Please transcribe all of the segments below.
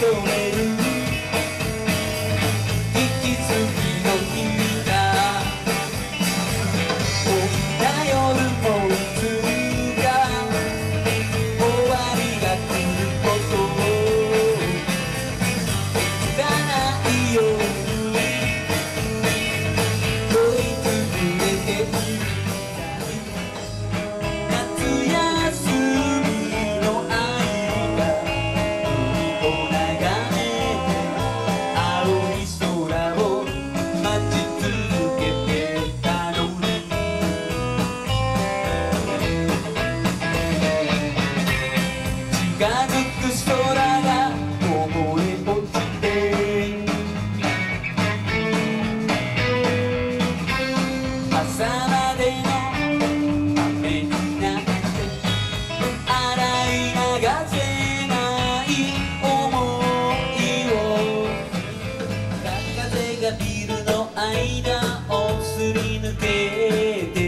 the way めく空がこぼれ落ちて。朝までの雨になって洗い流せない思いを。北風がビルの間をすり抜けて。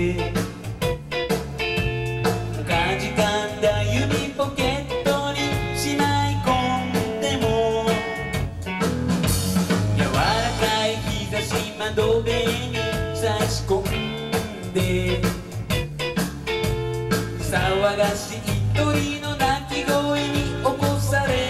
o pulsarei.